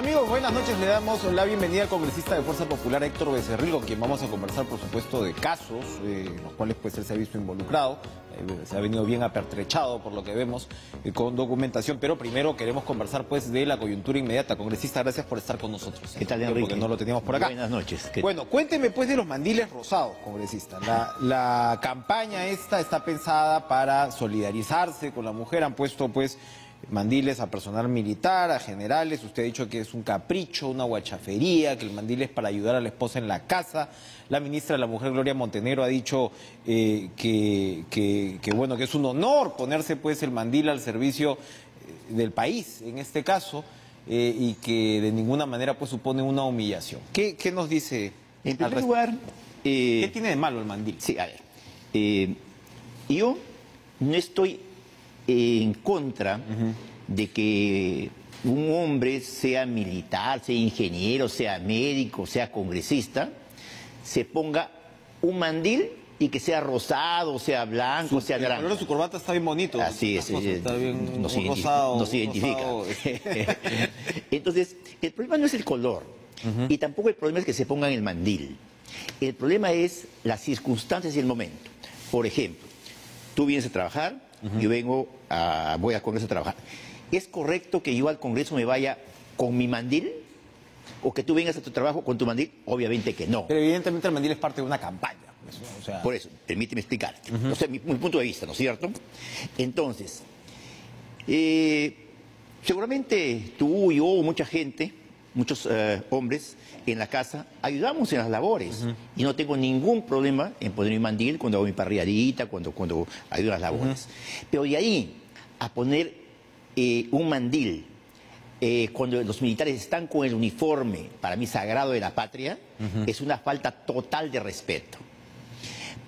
Amigos, buenas noches. Le damos la bienvenida al congresista de Fuerza Popular Héctor Becerril, con quien vamos a conversar, por supuesto, de casos eh, en los cuales pues, él se ha visto involucrado. Eh, se ha venido bien apertrechado, por lo que vemos, eh, con documentación. Pero primero queremos conversar pues, de la coyuntura inmediata. Congresista, gracias por estar con nosotros. ¿Qué tal, Enrique? Porque no lo teníamos por acá. Buenas noches. ¿Qué- Bueno, cuénteme pues de los mandiles rosados, congresista. La, la campaña esta está pensada para solidarizarse con la mujer. Han puesto pues mandiles a personal militar, a generales. Usted ha dicho que es un capricho, una guachafería, que el mandil es para ayudar a la esposa en la casa. La ministra de la Mujer, Gloria Montenegro, ha dicho eh, que, que- que, bueno, que es un honor ponerse pues el mandil al servicio eh, del país, en este caso eh, y que de ninguna manera pues supone una humillación. ¿Qué, qué nos dice? En primer lugar, eh, ¿Qué tiene de malo el mandil? sí, a ver, yo no estoy en contra de que un hombre sea militar, sea ingeniero, sea médico, sea congresista, se ponga un mandil y que sea rosado, sea blanco, sea el color naranja. de su corbata está bien bonito. Así es, eh, Está bien nos, rosado, nos identifica. este. Entonces, el problema no es el color y tampoco el problema es que se pongan el mandil. El problema es las circunstancias y el momento. Por ejemplo, tú vienes a trabajar, yo vengo a, voy al Congreso a trabajar. ¿Es correcto que yo al Congreso me vaya con mi mandil? ¿O que tú vengas a tu trabajo con tu mandil? Obviamente que no. Pero evidentemente el mandil es parte de una campaña. pues, ¿no? O sea, Por eso, permíteme explicarte. O sea, mi, mi punto de vista, ¿no es cierto? Entonces, eh, seguramente tú, yo, mucha gente, muchos eh, hombres en la casa, ayudamos en las labores. Y no tengo ningún problema en poner mi mandil cuando hago mi parrilladita, cuando, cuando ayudo en las labores. Pero de ahí a poner eh, un mandil eh, cuando los militares están con el uniforme, para mí sagrado de la patria, es una falta total de respeto.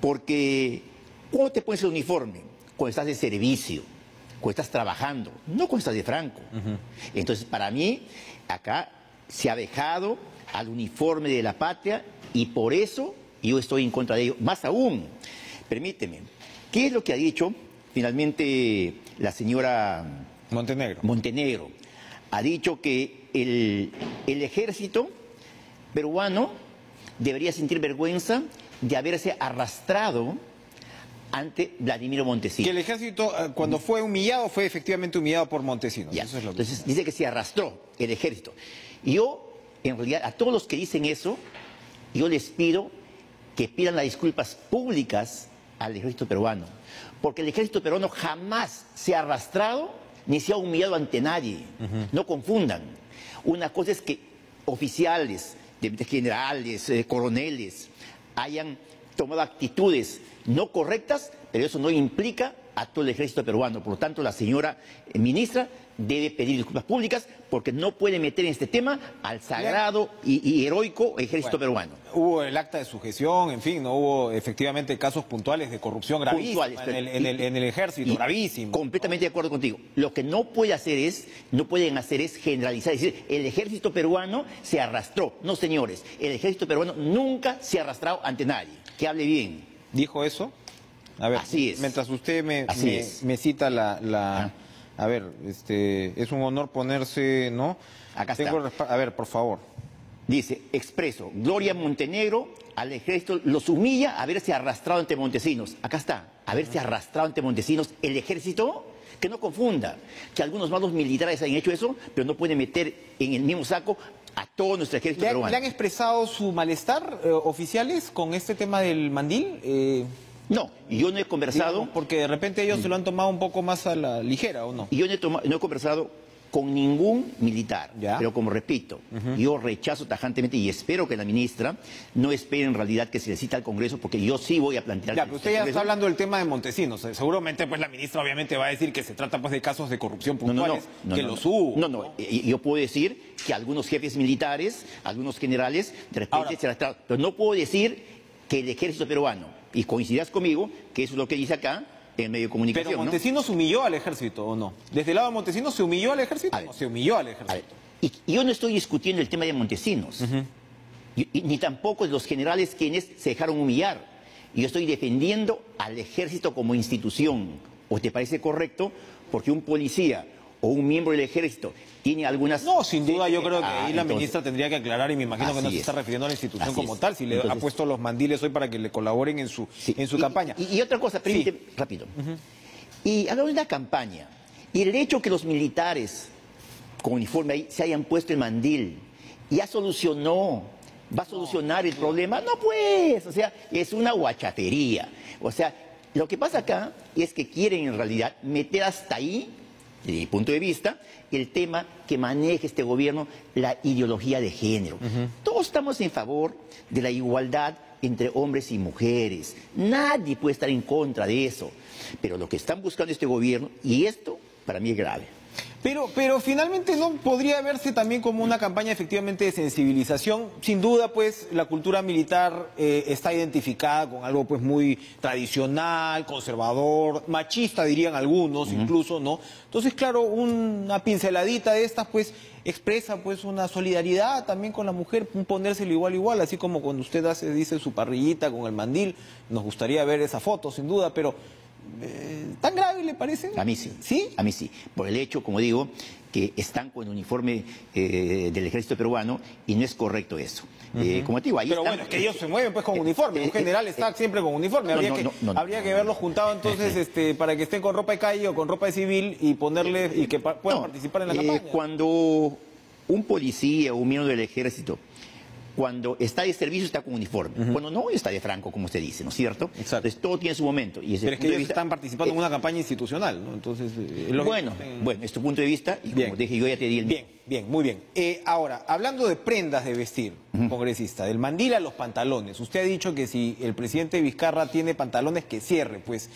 Porque, ¿cuándo te pones el uniforme? Cuando estás de servicio, cuando estás trabajando, no cuando estás de franco. Entonces, para mí, acá se ha dejado al uniforme de la patria y por eso yo estoy en contra de ello. Más aún, permíteme, ¿qué es lo que ha dicho finalmente la señora Montenegro. Montenegro? Ha dicho que el, el ejército peruano debería sentir vergüenza de haberse arrastrado ante Vladimiro Montesinos. Que el ejército, eh, cuando fue humillado, fue efectivamente humillado por Montesinos. Eso es lo que... Entonces dice que se arrastró el ejército. Yo, en realidad, a todos los que dicen eso, yo les pido que pidan las disculpas públicas al ejército peruano. Porque el ejército peruano jamás se ha arrastrado ni se ha humillado ante nadie. No confundan. Una cosa es que oficiales, generales, eh, coroneles, hayan tomado actitudes no correctas, pero eso no implica a todo el ejército peruano. Por lo tanto, la señora ministra debe pedir disculpas públicas porque no puede meter en este tema al sagrado y, y heroico ejército peruano. Hubo el acta de sujeción, en fin, no hubo efectivamente casos puntuales de corrupción gravísima en, en el- en el ejército, gravísimo. Completamente de acuerdo contigo. Lo que no puede hacer es, no pueden hacer es generalizar, es decir, el ejército peruano se arrastró. No, señores, el ejército peruano nunca se ha arrastrado ante nadie. Que hable bien. ¿Dijo eso? A ver, Así es. mientras usted me, Así me- es. me cita la... la- Ah. A ver, este, es un honor ponerse, ¿no? Acá Tengo está. A ver, por favor. Dice, expreso, Gloria Montenegro al ejército los humilla haberse arrastrado ante Montesinos. Acá está, haberse arrastrado ante Montesinos. El ejército, que no confunda, que algunos malos militares han hecho eso, pero no pueden meter en el mismo saco a todo nuestro ejército ¿Le, han- peruano. le han expresado su malestar eh, oficiales con este tema del mandil? Eh, No, yo no he conversado, digamos, porque de repente ellos se lo han tomado un poco más a la ligera, ¿o no? yo no he, toma- no he conversado con ningún militar. Ya. Pero como repito, yo rechazo tajantemente y espero que la ministra no espere en realidad que se le cita al Congreso, porque yo sí voy a plantear... Ya, que pero se usted ya está hablando del tema de Montesinos. Eh, Seguramente, pues la ministra obviamente va a decir que se trata pues de casos de corrupción No, no, no, puntuales, no, que los hubo. No, no, eh, yo puedo decir que algunos jefes militares, algunos generales, de repente Ahora- se arrastraron. Pero no puedo decir que el ejército peruano, y coincidirás conmigo, que eso es lo que dice acá en el medio de comunicación. Pero ¿no? Montesinos humilló al ejército, ¿o no? ¿Desde el lado de Montesinos se humilló al ejército ver. o se humilló al ejército? y, y yo no estoy discutiendo el tema de Montesinos, y- y ni tampoco los generales quienes se dejaron humillar. Yo estoy defendiendo al ejército como institución. ¿O te parece correcto? Porque un policía o un miembro del ejército tiene algunas... No, sin duda yo creo que Ah, ahí la entonces- ministra tendría que aclarar y me imagino que no se está es. refiriendo a la institución como es. tal, si le ha puesto los mandiles hoy para que le colaboren en su, Sí, en su y- campaña. Y, y otra cosa, permíteme, rápido. Y hablamos de una campaña. Y el hecho que los militares con uniforme ahí se hayan puesto el mandil, ya solucionó, va a solucionar el problema. No pues, o sea, es una guachatería. O sea, lo que pasa acá es que quieren en realidad meter hasta ahí, desde mi punto de vista, el tema que maneja este gobierno, la ideología de género. Todos estamos en favor de la igualdad entre hombres y mujeres. Nadie puede estar en contra de eso. Pero lo que están buscando este gobierno, y esto para mí es grave. Pero, pero finalmente no podría verse también como una campaña efectivamente de sensibilización. Sin duda, pues, la cultura militar eh, está identificada con algo pues muy tradicional, conservador, machista dirían algunos, incluso, ¿no? Entonces, claro, una pinceladita de estas, pues, expresa pues una solidaridad también con la mujer, un ponérselo igual igual, así como cuando usted hace, dice su parrillita con el mandil, nos gustaría ver esa foto, sin duda, pero eh, ¿tan grave le parece? A mí sí. ¿Sí? A mí sí. Por el hecho, como digo, que están con el uniforme eh, del ejército peruano y no es correcto eso. Eh, como te digo, ahí Pero están- bueno, es que ellos se mueven pues con uniforme. eh, Un general eh, está siempre con uniforme. no, Habría, no, que, no, no, habría no, que no. verlos juntados entonces este, para que estén con ropa de calle o con ropa de civil y ponerle y que pa- puedan No, participar en la eh, campaña. Cuando un policía o un miembro del ejército, cuando está de servicio está con uniforme. Cuando no, está de franco, como usted dice, ¿no es cierto? Exacto. Entonces todo tiene su momento. Y Pero es que ellos vista- están participando en una campaña institucional, ¿no? Entonces, eh, es Bueno, que bueno, es tu punto de vista y Bien. como dije, yo ya te di el. Bien, bien, muy bien. Eh, ahora, hablando de prendas de vestir, congresista, del mandil a los pantalones, usted ha dicho que si el presidente Vizcarra tiene pantalones, que cierre, pues,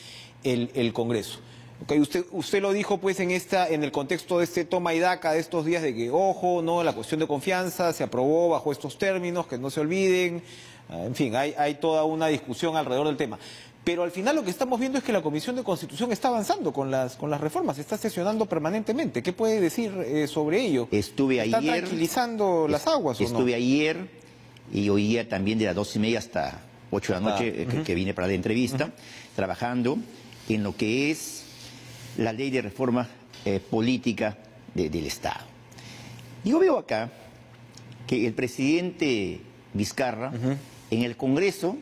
el, el Congreso. Ok, usted, usted lo dijo, pues, en esta, en el contexto de este toma y daca de estos días de que, ojo, no, la cuestión de confianza se aprobó bajo estos términos, que no se olviden. Ah, En fin, hay, hay toda una discusión alrededor del tema. Pero al final lo que estamos viendo es que la Comisión de Constitución está avanzando con las, con las reformas, está sesionando permanentemente. ¿Qué puede decir eh, sobre ello? Estuve ¿Está ayer. tranquilizando las aguas o no? Estuve ayer y hoy día también de las dos y media hasta ocho de la noche Ah, eh, que, que vine para la entrevista, trabajando en lo que es la ley de reforma eh, política de- del Estado. Yo veo acá que el presidente Vizcarra en el Congreso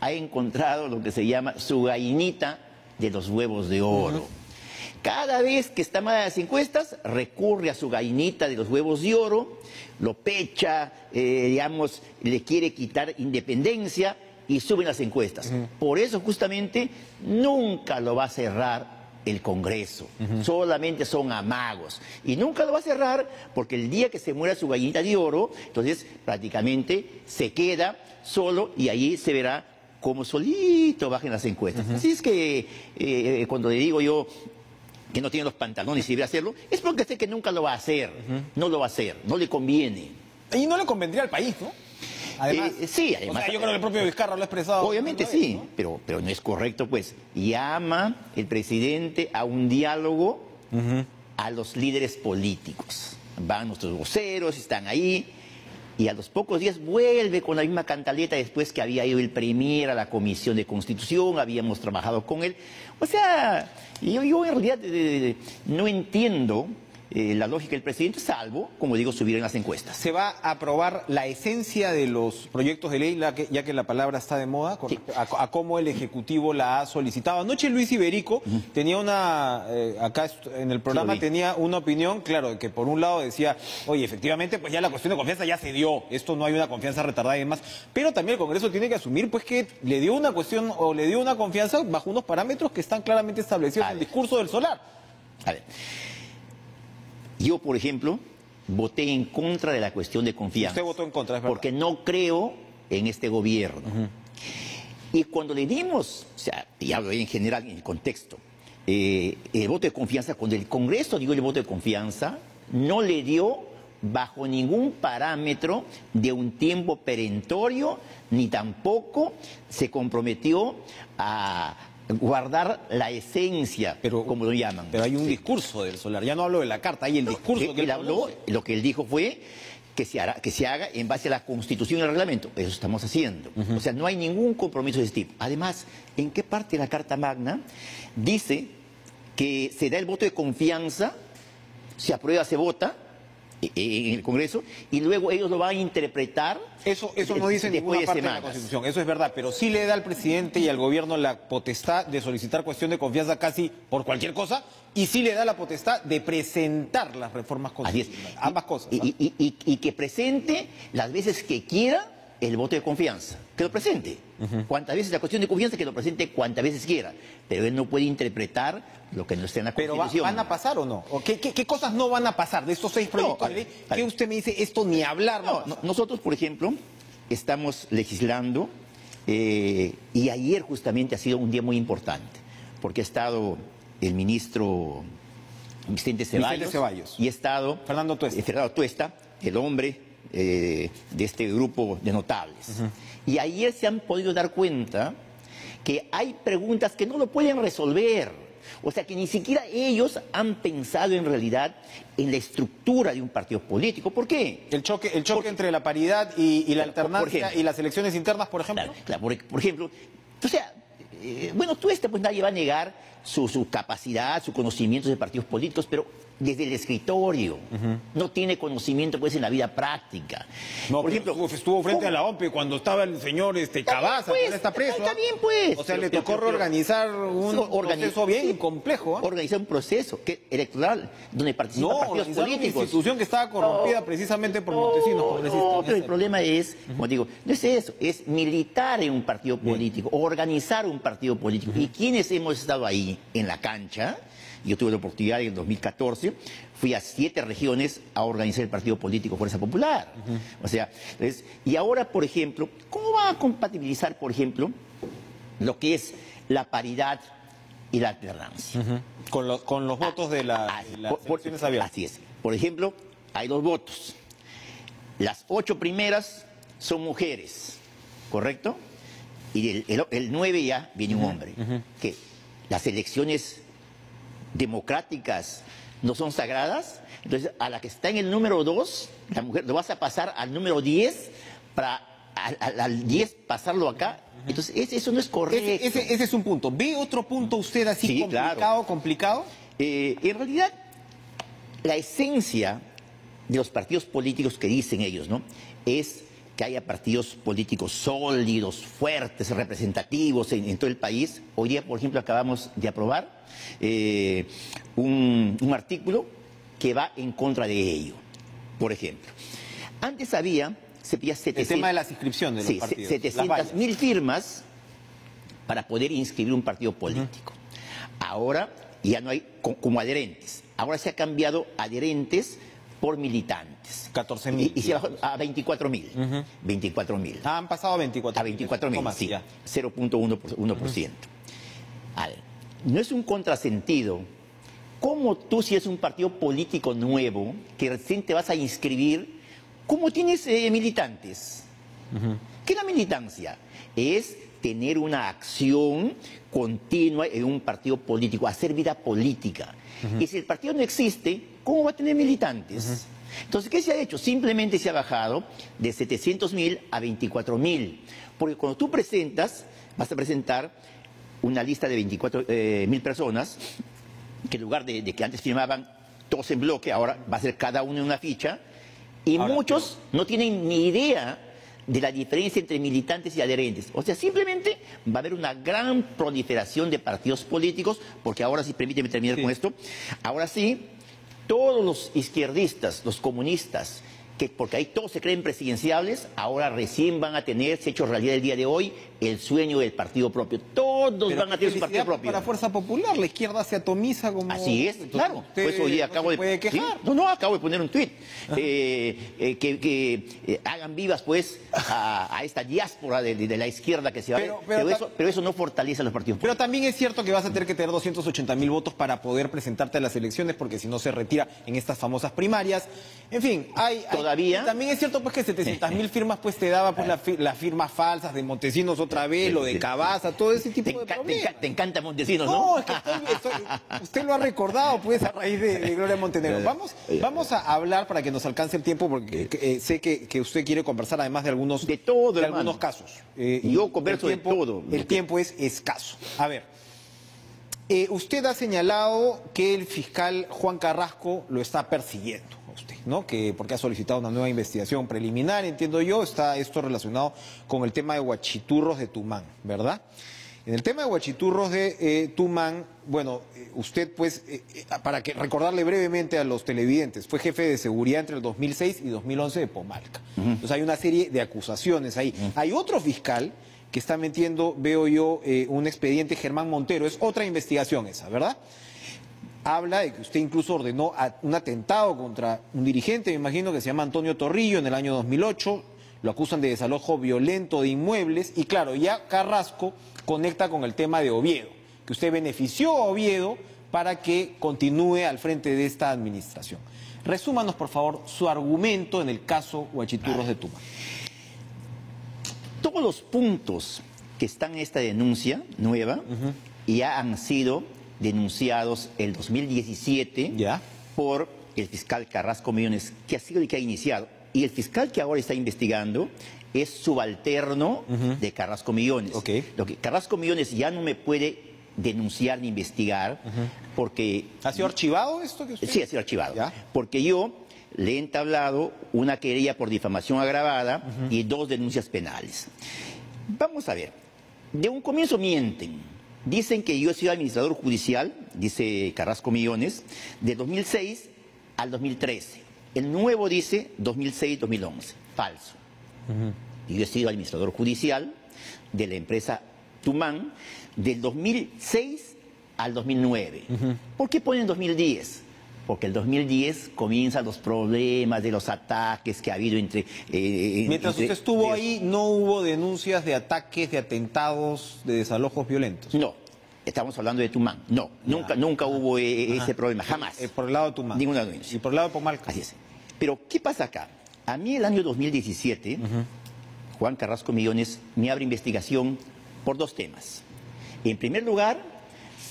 ha encontrado lo que se llama su gallinita de los huevos de oro. Cada vez que está mal en las encuestas, recurre a su gallinita de los huevos de oro, lo pecha, eh, digamos, le quiere quitar independencia y suben las encuestas. Por eso justamente nunca lo va a cerrar el Congreso. Solamente son amagos. Y nunca lo va a cerrar porque el día que se muera su gallinita de oro, entonces prácticamente se queda solo y ahí se verá cómo solito bajen las encuestas. Así es que eh, cuando le digo yo que no tiene los pantalones y debe hacerlo, es porque sé que nunca lo va a hacer. No lo va a hacer, no le conviene. Y no le convendría al país, ¿no? Además, Eh, sí, además- o sea, yo creo que el propio Vizcarra lo ha expresado. Obviamente sí, ¿no? pero, pero no es correcto, pues. Llama el presidente a un diálogo a los líderes políticos. Van nuestros voceros, están ahí, y a los pocos días vuelve con la misma cantaleta después que había ido el premier a la Comisión de Constitución, habíamos trabajado con él. O sea, yo, yo en realidad eh, no entiendo eh, la lógica del presidente, salvo, como digo, subir en las encuestas. Se va a aprobar la esencia de los proyectos de ley, la que- ya que la palabra está de moda, con Sí. respe- a, a cómo el Ejecutivo la ha solicitado. Anoche Luis Iberico tenía una, eh, acá en el programa tenía una opinión, claro, de que por un lado decía, oye, efectivamente, pues ya la cuestión de confianza ya se dio, esto no hay una confianza retardada y demás, pero también el Congreso tiene que asumir, pues que le dio una cuestión o le dio una confianza bajo unos parámetros que están claramente establecidos en el discurso del solar. A ver, yo, por ejemplo, voté en contra de la cuestión de confianza. Usted votó en contra, es verdad. Porque no creo en este gobierno. Y cuando le dimos, o sea, y hablo en general, en el contexto, eh, el voto de confianza, cuando el Congreso dio el voto de confianza, no le dio bajo ningún parámetro de un tiempo perentorio, ni tampoco se comprometió a guardar la esencia, Pero- como lo llaman. Pero hay un Sí. discurso del solar, ya no hablo de la carta, hay el discurso que que él habló, lo que él dijo fue que se, hará, que se haga en base a la constitución y el reglamento. Eso estamos haciendo. O sea, no hay ningún compromiso de ese tipo. Además, ¿en qué parte de la Carta Magna dice que se da el voto de confianza se aprueba, se vota en el Congreso y luego ellos lo van a interpretar. Eso, eso no dice ninguna parte de, la Constitución, eso es verdad, pero sí le da al presidente y al gobierno la potestad de solicitar cuestión de confianza casi por cualquier cosa y sí le da la potestad de presentar las reformas constitucionales. Ambas cosas. y que presente las veces que quiera el voto de confianza, que lo presente. Cuantas veces la cuestión de confianza, que lo presente cuantas veces quiera. Pero él no puede interpretar lo que no está en la Constitución. ¿Pero van a pasar o no? qué, cosas no van a pasar de estos seis proyectos ¿Qué usted me dice? Esto ni hablar. No, nosotros, por ejemplo, estamos legislando eh, y ayer justamente ha sido un día muy importante, porque ha estado el ministro Vicente Ceballos, y ha estado Fernando Tuesta, eh, Fernando Tuesta el hombre eh, de este grupo de notables. Y ayer se han podido dar cuenta que hay preguntas que no lo pueden resolver. O sea que ni siquiera ellos han pensado en realidad en la estructura de un partido político. ¿Por qué? El choque, el choque entre la paridad y, la alternancia y las elecciones internas, por ejemplo. Claro, por, ejemplo. O sea, eh, bueno, tú este pues nadie va a negar su, su capacidad, su conocimiento de partidos políticos, pero desde el escritorio. No tiene conocimiento pues en la vida práctica. No, por ejemplo, estuvo frente a la OPE cuando estaba el señor este Cabaza, pues, está preso. Está bien, pues. O sea, le tocó organizar un proceso bien complejo. ¿eh? Organizar un proceso que, electoral donde participan partidos políticos. Una institución que estaba corrompida precisamente por Montesinos. No, pero el problema es, como digo, no es eso, es militar en un partido político, organizar un partido político. ¿Y quiénes hemos estado ahí en la cancha? Yo tuve la oportunidad en el 2014, fui a siete regiones a organizar el partido político Fuerza Popular. O sea, y ahora, por ejemplo, ¿cómo va a compatibilizar, por ejemplo, lo que es la paridad y la alternancia? con, los votos de, la, ah, las Así es. Por ejemplo, hay dos votos. Las ocho primeras son mujeres, ¿correcto? Y el, nueve ya viene un hombre. Que las elecciones democráticas no son sagradas, entonces a la que está en el número 2, la mujer, lo vas a pasar al número 10 para al, 10 pasarlo acá. Entonces eso no es correcto. Ese, es un punto. ¿Ve otro punto usted así complicado, complicado? Eh, en realidad, la esencia de los partidos políticos que dicen ellos, ¿no? Es que haya partidos políticos sólidos, fuertes, representativos en, todo el país. Hoy día, por ejemplo, acabamos de aprobar eh, un, artículo que va en contra de ello. Por ejemplo, antes había, se pedía 700... El tema de las inscripciones de los partidos. 700 mil firmas para poder inscribir un partido político. Ahora ya no hay como adherentes. Ahora se ha cambiado adherentes por militantes. 14 mil. Y, se bajó a 24 mil. 24 mil. Ah, han pasado a 24 A 24 mil, sí. 0.1%. A ver, no es un contrasentido. ¿Cómo tú, si es un partido político nuevo, que recién te vas a inscribir, cómo tienes eh, militantes? ¿Qué es la militancia? Es tener una acción continua en un partido político, hacer vida política. Y si el partido no existe, ¿cómo va a tener militantes? Entonces, ¿qué se ha hecho? Simplemente se ha bajado de 700 mil a 24 mil. Porque cuando tú presentas, vas a presentar una lista de 24 eh, mil personas, que en lugar de, que antes firmaban todos en bloque, ahora va a ser cada uno en una ficha, y muchos no tienen ni idea de la diferencia entre militantes y adherentes. O sea, simplemente va a haber una gran proliferación de partidos políticos, porque ahora sí, permíteme terminar con esto, ahora sí, todos los izquierdistas, los comunistas, que porque ahí todos se creen presidenciables, ahora recién van a tener, se ha hecho realidad el día de hoy, el sueño del partido propio. Todos van a tener su partido propio. Para Fuerza Popular, la izquierda se atomiza como... Así es, claro. Pues hoy acabo de... Puede quejar. No, no, acabo de poner un tuit. Eh, eh, que, eh, hagan vivas, pues, a, esta diáspora de, la izquierda que se va pero, pero, eso, pero eso no fortalece a los partidos Pero también es cierto que vas a tener que tener 280 mil votos para poder presentarte a las elecciones, porque si no se retira en estas famosas primarias. En fin, hay... Todavía... también es cierto, pues, que 700 mil firmas, pues, te daba pues, las firmas falsas de Montesinos otra vez, lo de Cabaza, todo ese tipo de problemas. Te, encanta Montesinos, ¿no? No, es que usted lo ha recordado, pues, a raíz de, Gloria Montenegro. Vamos, vamos a hablar para que nos alcance el tiempo, porque eh, sé que, usted quiere conversar además de algunos, de todo, de algunos casos. Eh, Yo converso de todo. El tiempo es escaso. A ver, Eh, usted ha señalado que el fiscal Juan Carrasco lo está persiguiendo usted, ¿no? Que porque ha solicitado una nueva investigación preliminar, entiendo yo, está esto relacionado con el tema de Huachiturros de Tumán, ¿verdad? En el tema de Huachiturros de eh, Tumán, bueno, eh, usted pues, eh, eh, para que recordarle brevemente a los televidentes, fue jefe de seguridad entre el 2006 y 2011 de Pomalca. Entonces hay una serie de acusaciones ahí. Hay otro fiscal que está metiendo, veo yo, eh, un expediente, Germán Montero, es otra investigación esa, ¿verdad? Habla de que usted incluso ordenó un atentado contra un dirigente, me imagino, que se llama Antonio Torrillo en el año 2008. Lo acusan de desalojo violento de inmuebles. Y claro, ya Carrasco conecta con el tema de Oviedo, que usted benefició a Oviedo para que continúe al frente de esta administración. Resúmanos, por favor, su argumento en el caso Huachiturros de Tuma. Todos los puntos que están en esta denuncia nueva ya han sido denunciados el 2017 Ya. por el fiscal Carrasco Millones, que ha sido el que ha iniciado. Y el fiscal que ahora está investigando es subalterno de Carrasco Millones. Lo que Carrasco Millones ya no me puede denunciar ni investigar porque ¿Ha sido archivado esto que usted? Sí, ha sido archivado. ¿Ya? Porque yo le he entablado una querella por difamación agravada y dos denuncias penales. Vamos a ver. De un comienzo mienten. Dicen que yo he sido administrador judicial, dice Carrasco Millones, de 2006 al 2013. El nuevo dice 2006-2011. Falso. Y yo he sido administrador judicial de la empresa Tumán del 2006 al 2009. ¿Por qué ponen 2010? Porque el 2010 comienzan los problemas de los ataques que ha habido entre... eh, Mientras entre- usted estuvo de- ahí, no hubo denuncias de ataques, de atentados, de desalojos violentos. No, estamos hablando de Tumán. No, nunca, nunca hubo eh, ese problema, jamás. Eh, por el lado de Tumán. Ninguna denuncia. Y por el lado de Pomalca. Así es. Pero, ¿qué pasa acá? A mí el año 2017, Juan Carrasco Millones me abre investigación por dos temas. En primer lugar,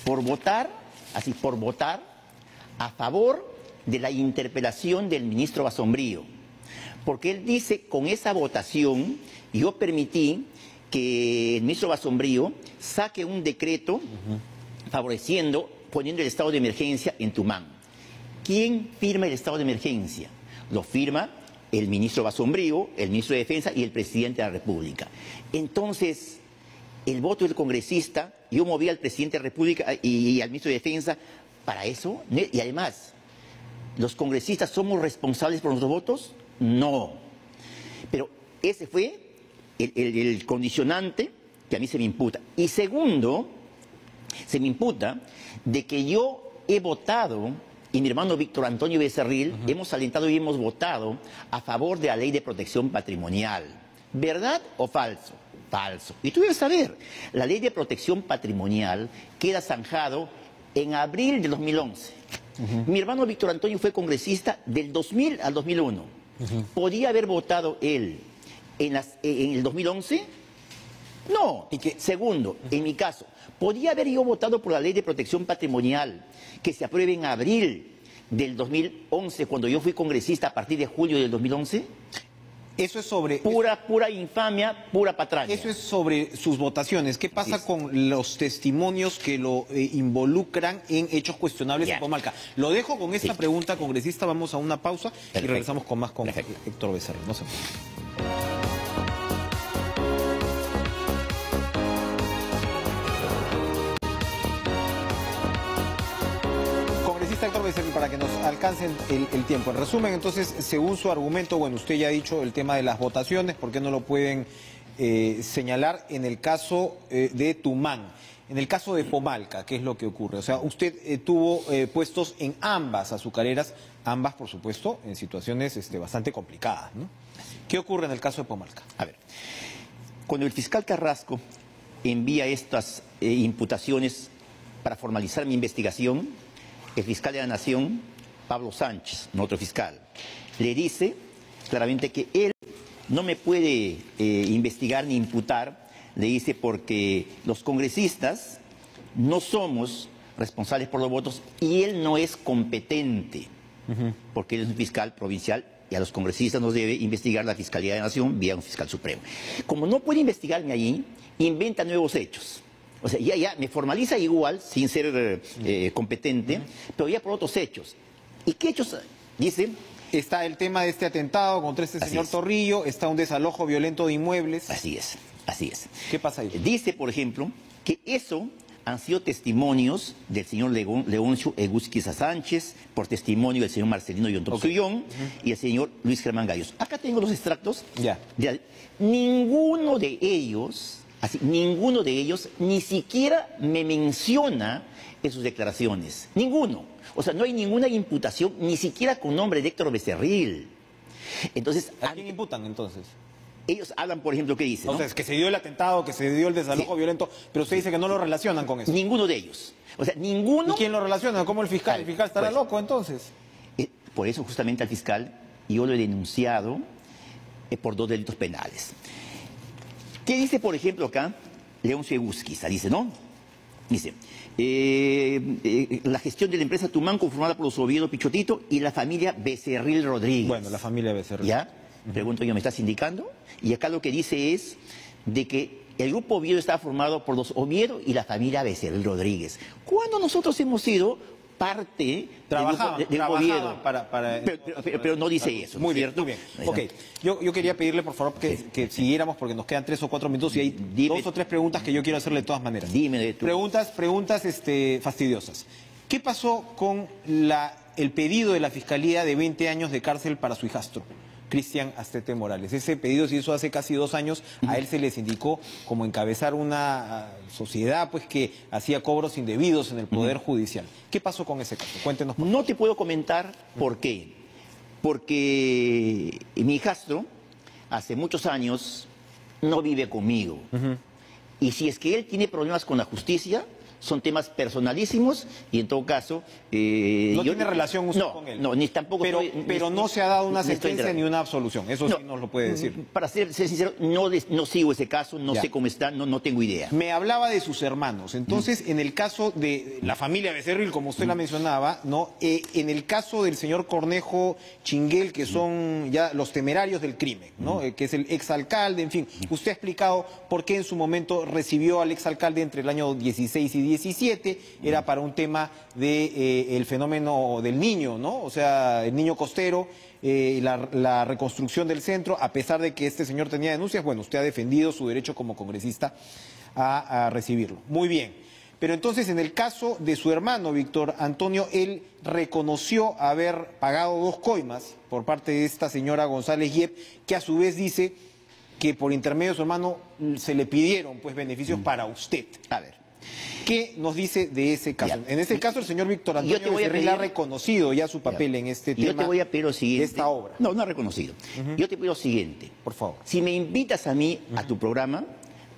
por votar, así, por votar a favor de la interpelación del ministro Basombrío. Porque él dice, con esa votación, yo permití que el ministro Basombrío saque un decreto favoreciendo, poniendo el estado de emergencia en Tumán. ¿Quién firma el estado de emergencia? Lo firma el ministro Basombrío, el ministro de Defensa y el presidente de la República. Entonces, el voto del congresista, yo moví al presidente de la República y, y al ministro de Defensa para eso. Y además, ¿los congresistas somos responsables por nuestros votos? No. Pero ese fue el, el- el condicionante que a mí se me imputa. Y segundo, se me imputa de que yo he votado, y mi hermano Víctor Antonio Becerril, hemos alentado y hemos votado a favor de la ley de protección patrimonial. ¿Verdad o falso? Falso. Y tú debes saber, la ley de protección patrimonial queda zanjado en abril de 2011. Mi hermano Víctor Antonio fue congresista del 2000 al 2001. ¿Podía haber votado él en, las- en el 2011? No. ¿Y qué? Segundo, en mi caso, ¿podía haber yo votado por la ley de protección patrimonial que se apruebe en abril del 2011, cuando yo fui congresista a partir de julio del 2011? Eso es sobre. Pura, pura infamia, pura patraña. Eso es sobre sus votaciones. ¿Qué pasa Sí. con los testimonios que lo eh, involucran en hechos cuestionables Ya. en Pomalca? Lo dejo con esta Sí. pregunta, congresista. Vamos a una pausa y regresamos con más con Perfecto. Héctor Becerra. No se alcancen el, tiempo. En resumen, entonces, según su argumento, bueno, usted ya ha dicho el tema de las votaciones, ¿por qué no lo pueden eh, señalar en el caso eh, de Tumán? En el caso de Pomalca, ¿qué es lo que ocurre? O sea, usted eh, tuvo puestos en ambas azucareras, ambas, por supuesto, en situaciones este, bastante complicadas, ¿no? ¿Qué ocurre en el caso de Pomalca? A ver, cuando el fiscal Carrasco envía estas imputaciones para formalizar mi investigación, el fiscal de la Nación, Pablo Sánchez, no otro fiscal, le dice claramente que él no me puede eh, investigar ni imputar, le dice porque los congresistas no somos responsables por los votos y él no es competente, porque él es un fiscal provincial y a los congresistas nos debe investigar la Fiscalía de la Nación vía un fiscal supremo. Como no puede investigarme allí, inventa nuevos hechos. O sea, ya, ya me formaliza igual, sin ser eh, competente, pero ya por otros hechos. ¿Y qué hechos? Dice, Está el tema de este atentado contra este Así señor es. Torrillo, está un desalojo violento de inmuebles. así es, así es. ¿Qué pasa ahí? Dice, por ejemplo, que eso han sido testimonios del señor Leoncio Egusquiza Sánchez, por testimonio del señor Marcelino Yontop Ok. Suyón y el señor Luis Germán Gallos. Acá tengo los extractos. Ya. Ninguno de ellos, así, ninguno de ellos ni siquiera me menciona en sus declaraciones. Ninguno. O sea, no hay ninguna imputación, ni siquiera con nombre de Héctor Becerril. Entonces, ¿A quién imputan entonces? ellos hablan, por ejemplo, ¿qué dice? O no? sea, es que se dio el atentado, que se dio el desalojo Sí. violento, pero usted dice que no lo relacionan con eso. Ninguno de ellos. O sea, ninguno. ¿Y quién lo relaciona? ¿Cómo el fiscal? ¿El fiscal estará Pues- loco entonces? Eh, por eso justamente al fiscal yo lo he denunciado eh, por dos delitos penales. ¿Qué dice, por ejemplo, acá Leoncio Egusquiza? Dice, ¿no? Dice, eh, eh, la gestión de la empresa Tumán conformada por los Oviedo Pichotito y la familia Becerril Rodríguez. Bueno, la familia Becerril. ¿Ya? Pregunto yo, ¿me estás indicando? Y acá lo que dice es de que el grupo Oviedo está formado por los Oviedo y la familia Becerril Rodríguez. ¿Cuándo nosotros hemos sido parte del Trabajaban, del trabajaban Oviedo? para- para- Pero, pero- pero- pero no dice eso, ¿no Muy bien, muy bien. Ok, yo, yo quería pedirle por favor que, que siguiéramos porque nos quedan tres o cuatro minutos y hay Dime. dos o tres preguntas que yo quiero hacerle de todas maneras. Dime de tú. Preguntas, preguntas este, fastidiosas. ¿Qué pasó con la, el pedido de la Fiscalía de 20 años de cárcel para su hijastro? Cristian Astete Morales. Ese pedido se hizo hace casi dos años. A él se les indicó como encabezar una ah, sociedad pues que hacía cobros indebidos en el Poder Judicial. ¿Qué pasó con ese caso? Cuéntenos. por No te puedo comentar por qué. Porque mi hijastro hace muchos años no vive conmigo. Y si es que él tiene problemas con la justicia, son temas personalísimos y en todo caso... eh, No yo- tiene relación usted no, con él. No, ni tampoco... Pero, estoy- pero ni- no se ha dado una sentencia ni una absolución. Eso sí nos lo puede decir. Para ser, ser sincero, no, des- no sigo ese caso, no Ya. sé cómo está, no, no tengo idea. Me hablaba de sus hermanos. Entonces, en el caso de la familia Becerril, como usted la mencionaba, ¿no? Eh, en el caso del señor Cornejo Chinguel, que son ya los temerarios del crimen, ¿no? Eh, que es el exalcalde, en fin. Usted ha explicado por qué en su momento recibió al exalcalde entre el año 16 y 17. Era para un tema de eh, el fenómeno del niño, ¿no? O sea, el niño costero. eh, la, la reconstrucción del centro, a pesar de que este señor tenía denuncias, bueno, usted ha defendido su derecho como congresista a, a recibirlo. Muy bien. Pero entonces, en el caso de su hermano, Víctor Antonio, él reconoció haber pagado dos coimas por parte de esta señora González Yep, que a su vez dice que por intermedio de su hermano mm, se le pidieron pues beneficios para usted. A ver. ¿Qué nos dice de ese caso? Ya. En ese caso, el señor Víctor Yo Antonio te voy a Becerril ha reconocido ya su papel Ya. en este Yo tema te voy a pedir lo siguiente. de esta obra. No, no ha reconocido. Yo te pido lo siguiente. Por favor. Si me invitas a mí a tu programa,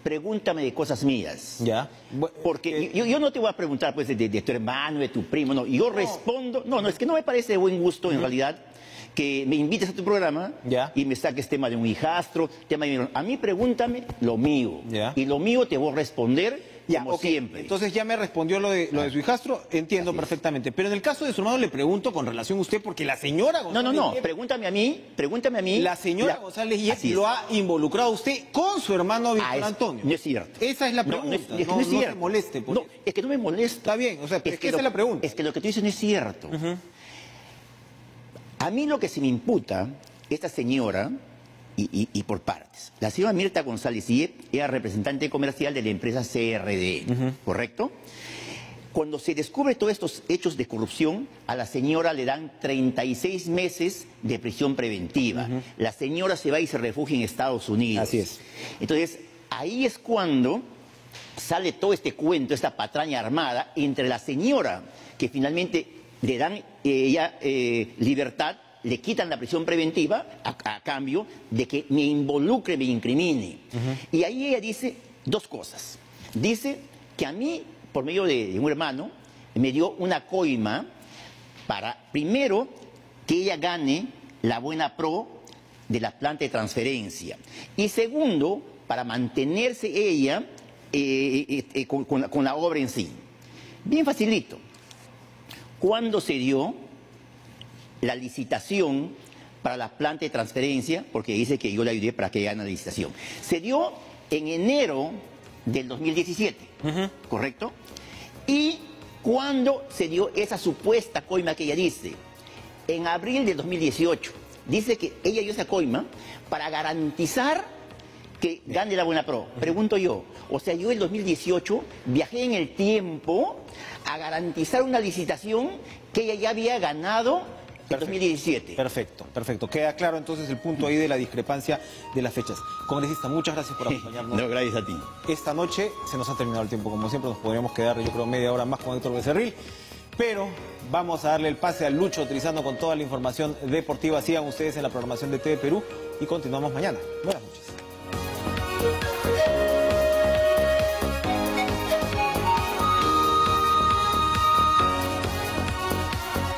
pregúntame de cosas mías. Ya. Porque eh, yo, yo no te voy a preguntar pues, de, de tu hermano, de tu primo, no. Yo respondo. No, no, es que no me parece de buen gusto en realidad que me invites a tu programa y me saques tema de un hijastro, tema de... A mí pregúntame lo mío. Ya. Y lo mío te voy a responder Ya, como siempre. Entonces ya me respondió lo de, lo de su hijastro, entiendo Así es. perfectamente. Pero en el caso de su hermano le pregunto con relación a usted, porque la señora no, González no, no. Yep- Pregúntame a mí, pregúntame a mí. la señora La- González Yep Así es. lo ha involucrado usted con su hermano Víctor Ah, es- Antonio. No es cierto. Esa es la No, pregunta. no es- es que no, no es no se cierto. moleste. por No, eso. es que no me molesta. Está bien, o sea, es que esa es la pregunta. Es que lo que tú dices no es cierto. A mí lo que se me imputa, esta señora, y, y- y por partes. La señora Mirta González Yep era representante comercial de la empresa CRD, ¿correcto? Cuando se descubre todos estos hechos de corrupción, a la señora le dan 36 meses de prisión preventiva. La señora se va y se refugia en Estados Unidos. Así es. Entonces, ahí es cuando sale todo este cuento, esta patraña armada entre la señora, que finalmente le dan eh, ya eh, libertad, le quitan la prisión preventiva a, a cambio de que me involucre, me incrimine. Y ahí ella dice dos cosas. Dice que a mí, por medio de, de un hermano, me dio una coima para, primero, que ella gane la buena pro de la planta de transferencia. Y segundo, para mantenerse ella eh, eh, eh, con, con la, con la obra en sí. Bien facilito. ¿Cuándo se dio la licitación para la planta de transferencia? Porque dice que yo le ayudé para que gane la licitación. Se dio en enero del 2017, ¿correcto? Y cuando se dio esa supuesta coima que ella dice, en abril del 2018, dice que ella dio esa coima para garantizar que gane la Buena Pro. Pregunto yo, o sea, yo en el 2018 viajé en el tiempo a garantizar una licitación que ella ya había ganado en 2017. Perfecto, perfecto. Queda claro entonces el punto ahí de la discrepancia de las fechas. Congresista, muchas gracias por acompañarnos. No, gracias a ti. Esta noche se nos ha terminado el tiempo, como siempre, nos podríamos quedar, yo creo, media hora más con Héctor Becerril. Pero vamos a darle el pase al Lucho, utilizando con toda la información deportiva. Sigan ustedes en la programación de TV Perú y continuamos mañana. Buenas noches.